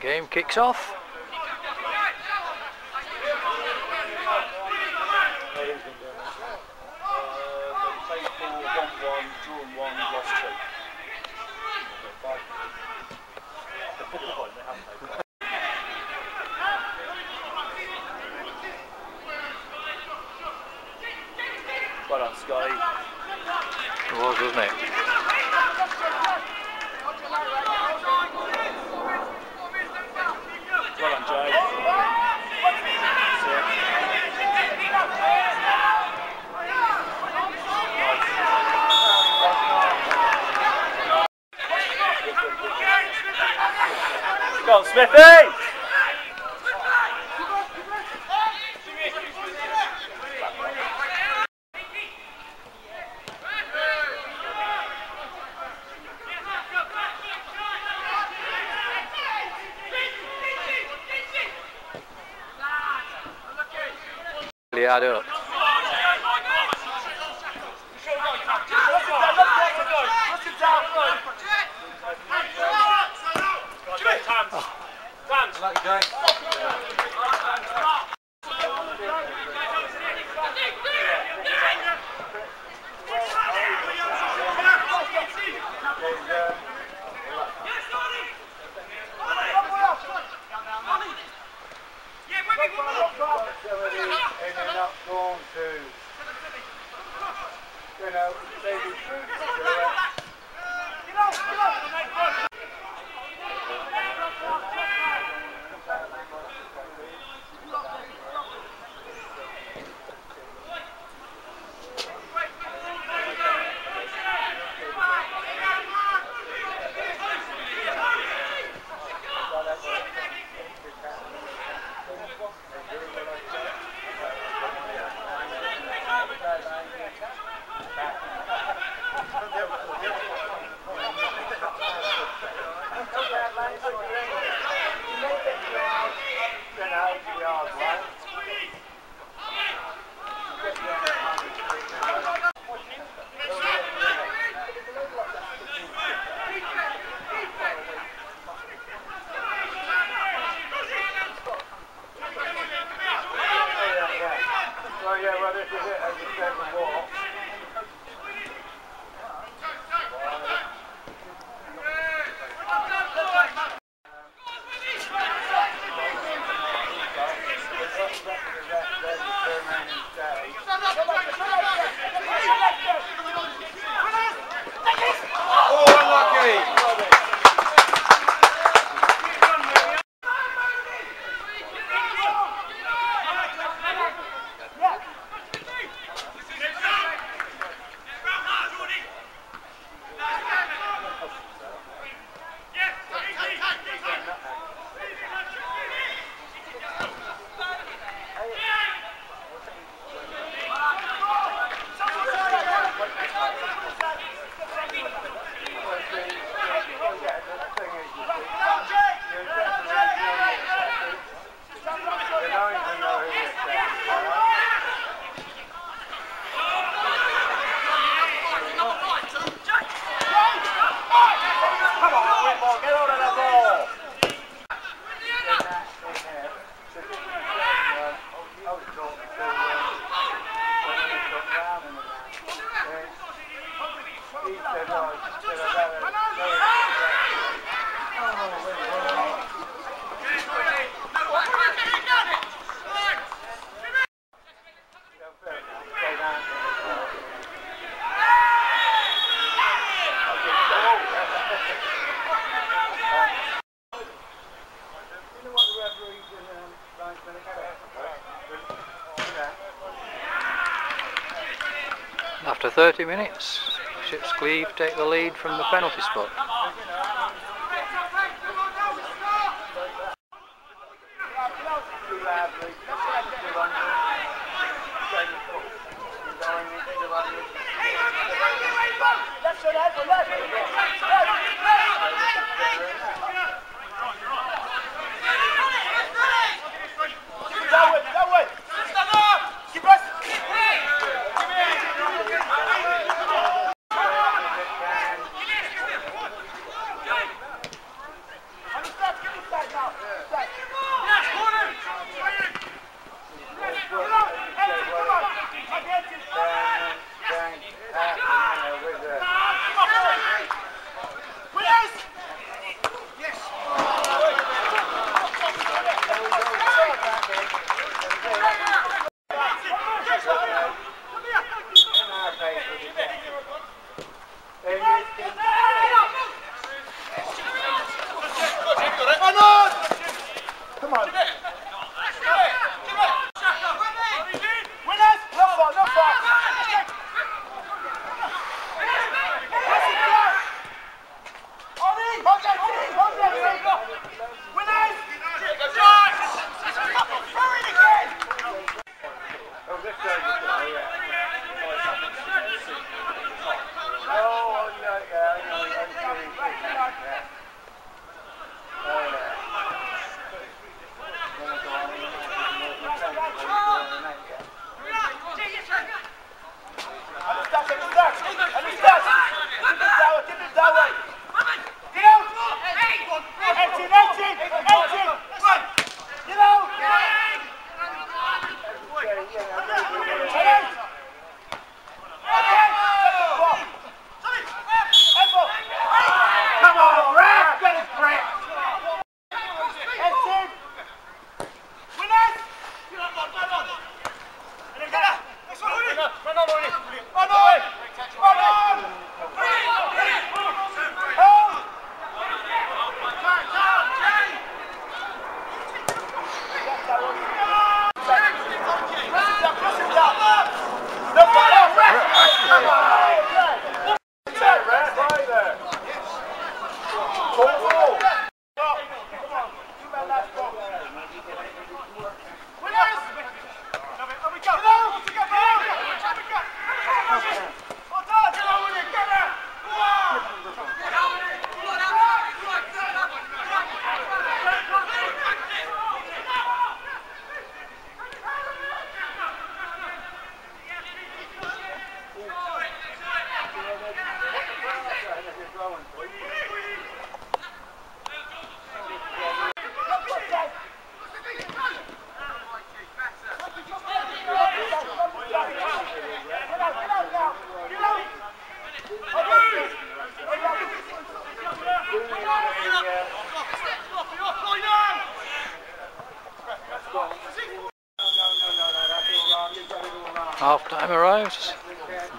Game kicks off. Well done, Scotty. It was, wasn't it? Well done, Jay. That's it. Go on, Smithy! Really add up. and After 30 minutes, Bishops Cleeve take the lead from the penalty spot. Understand? Give me that now. Time arrives.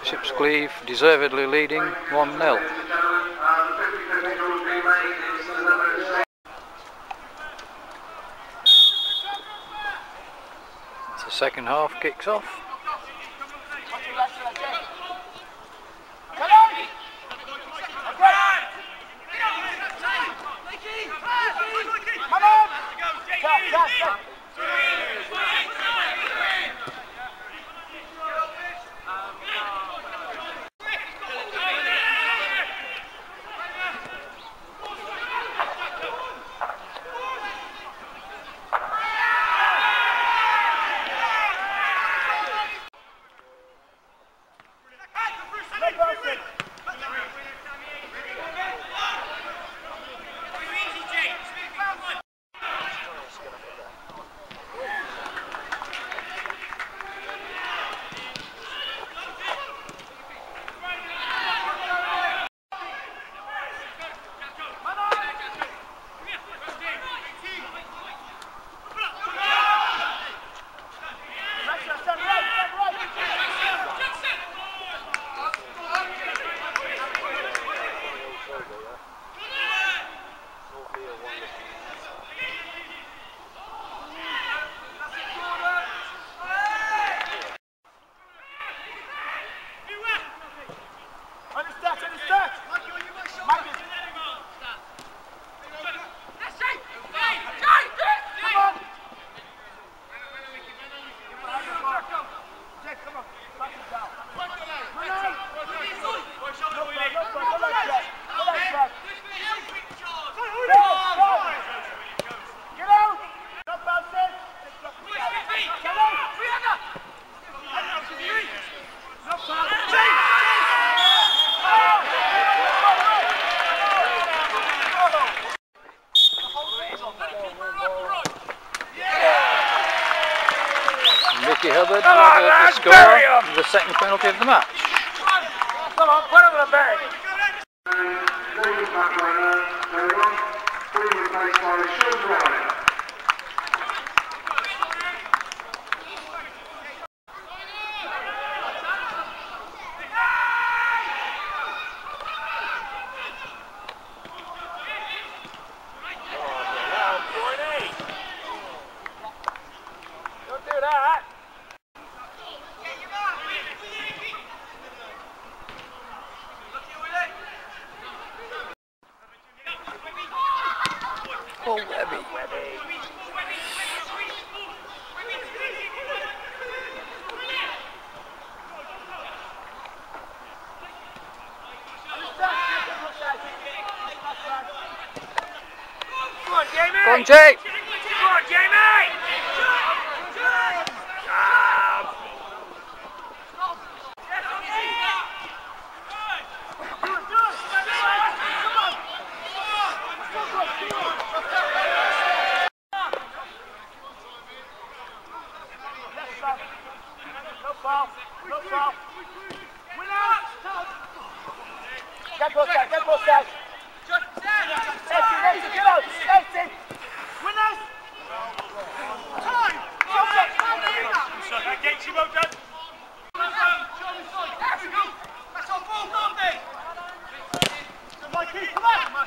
Bishop's Cleeve deservedly leading 1 0. The second half kicks off. Mickey second penalty of the match. Come on, put him in the bag. David McLennan, number one, fully replaced by Sean Bryan. Oh, Webby. Come on, Jamie. Go on, Jake. Come on, Jamie. Get close. Get close, guys. Stacy, get out. Winners. Time. Go, go, go. Against you, Mojo. That's on ball, Monday. Mikey, come on.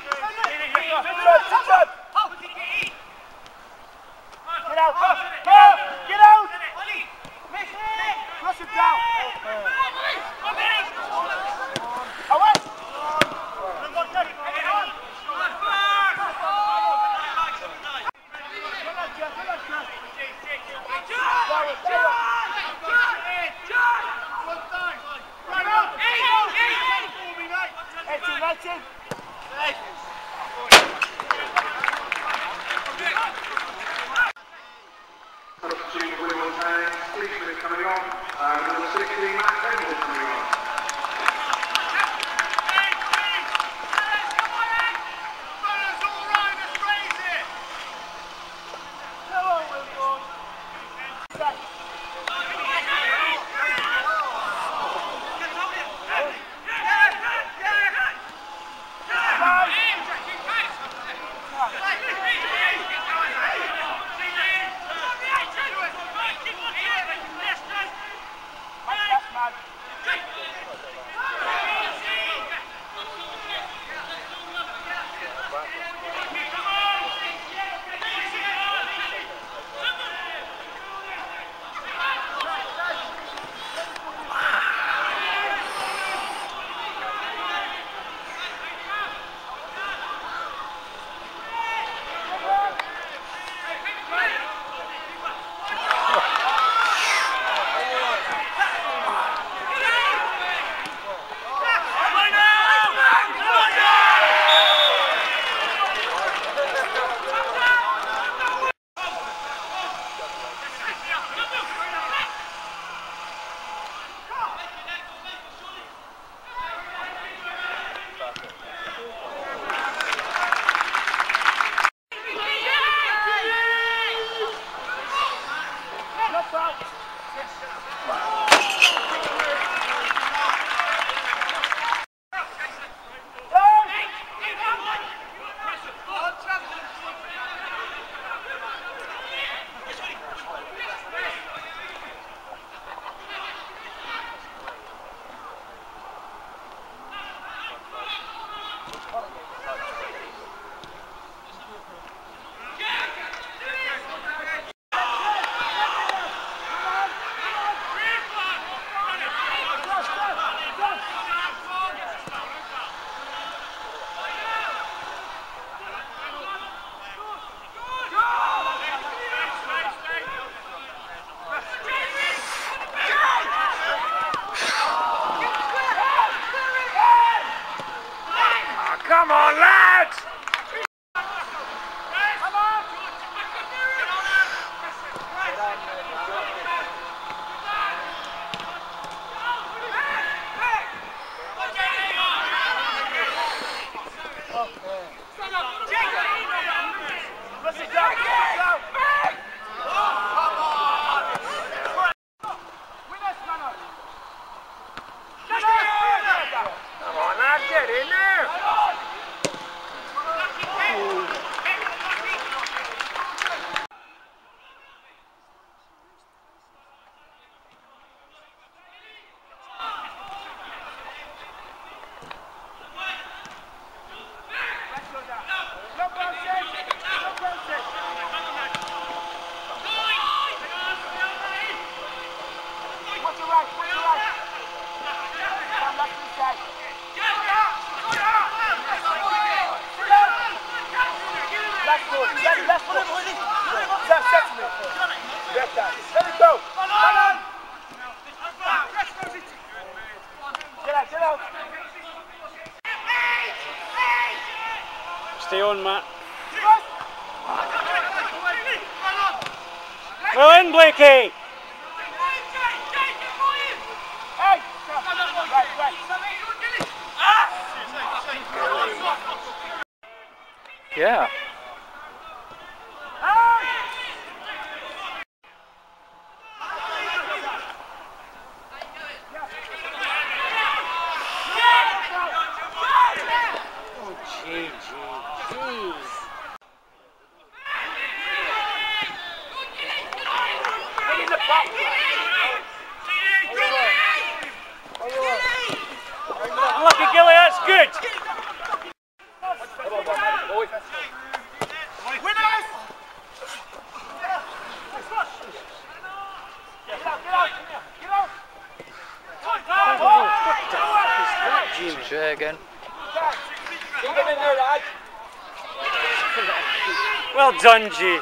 Get out. It down. Come on, lads! Come on, lads, get in there! Let it go! Get out, get out! Stay on, Matt. Well in, Blakey. Well done, G.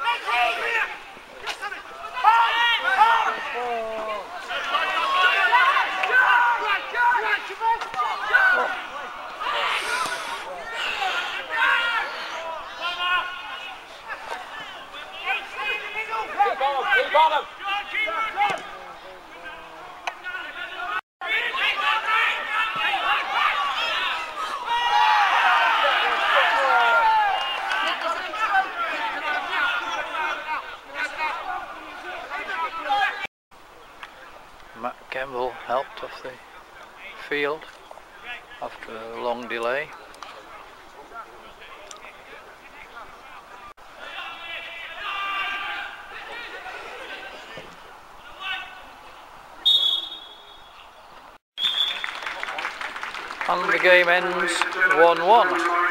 Keep Matt Campbell helped off the field after a long delay. And the game ends 1-1.